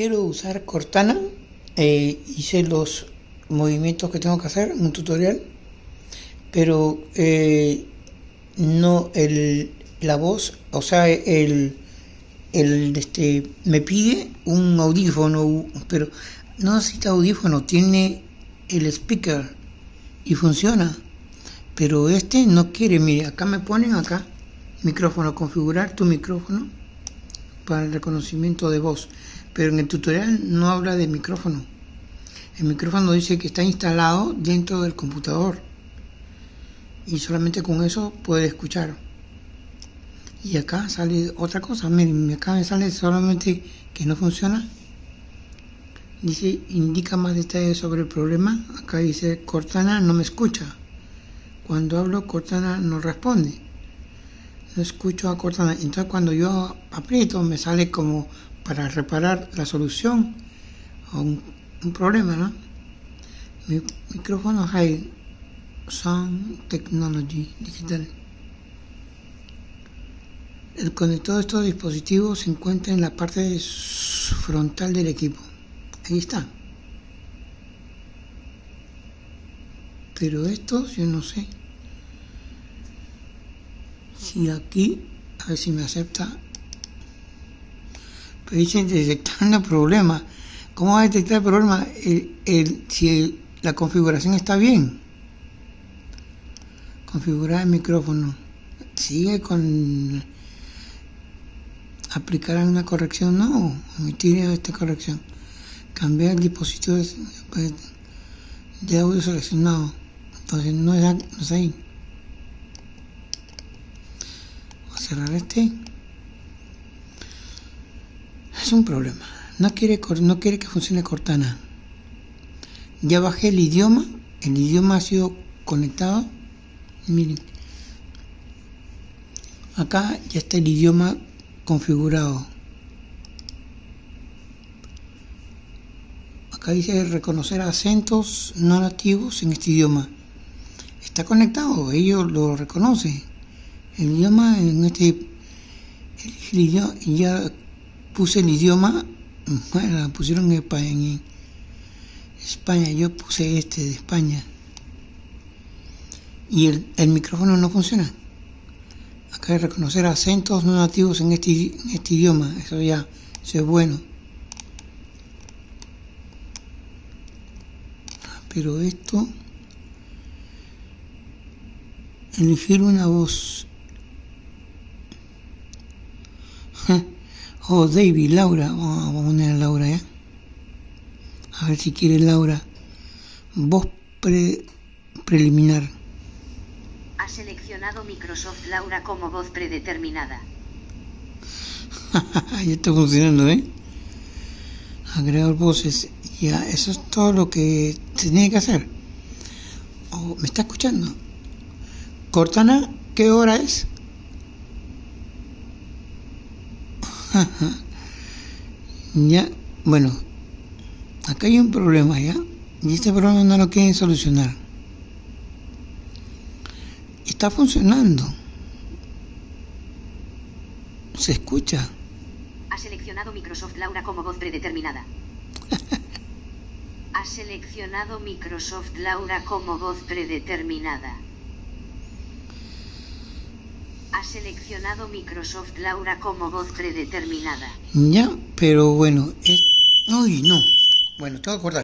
quiero usar Cortana, eh, hice los movimientos que tengo que hacer en un tutorial, pero eh, no el, la voz, o sea, el, el este me pide un audífono, pero no necesita audífono, tiene el speaker y funciona. Pero este no quiere, mire, acá me ponen acá micrófono, configurar tu micrófono para el reconocimiento de voz. Pero en el tutorial no habla de micrófono. El micrófono dice que está instalado dentro del computador. Y solamente con eso puede escuchar. Y acá sale otra cosa. Miren, acá me sale solamente que no funciona. Dice, indica más detalles sobre el problema. Acá dice, Cortana no me escucha. Cuando hablo, Cortana no responde no escucho a Cortana. Entonces cuando yo aprieto me sale como para reparar la solución a un, problema, ¿no? Mi, micrófono High Sound Technology Digital. El conector de estos dispositivos se encuentra en la parte frontal del equipo. Ahí está. Pero estos yo no sé. Si aquí, a ver si me acepta. Dicen detectando el problema. ¿Cómo va a detectar el problema el, si la configuración está bien? Configurar el micrófono. Sigue con aplicar una corrección, no, omitir esta corrección. Cambiar el dispositivo de audio seleccionado. Entonces no es, no es ahí. cerrar este es un problema. No quiere no quiere que funcione Cortana. Ya bajé el idioma el idioma ha sido conectado. Miren. Acá ya está el idioma configurado. Acá dice reconocer acentos no nativos en este idioma. Está conectado ellos lo reconocen. El idioma en este el idioma, ya puse el idioma bueno pusieron en España, yo puse este de España. Y el, el micrófono no funciona. Acá hay reconocer acentos no nativos en este, en este idioma eso ya eso es bueno. Pero esto elegir una voz oh, David, Laura. Vamos a poner a Laura ya. A ver si quiere Laura. Voz preliminar. Ha seleccionado Microsoft Laura como voz predeterminada. ya está funcionando, ¿eh? Agregar voces. Ya, eso es todo lo que tenía que hacer. Oh, ¿Me está escuchando? Cortana, ¿qué hora es? Ya, bueno, acá hay un problema ya, y este problema no lo quieren solucionar. Está funcionando. Se escucha. Ha seleccionado Microsoft Laura como voz predeterminada. ha seleccionado Microsoft Laura como voz predeterminada. Ha seleccionado Microsoft Laura como voz predeterminada. Ya, pero bueno, es... Uy, no. Bueno, tengo que acordar.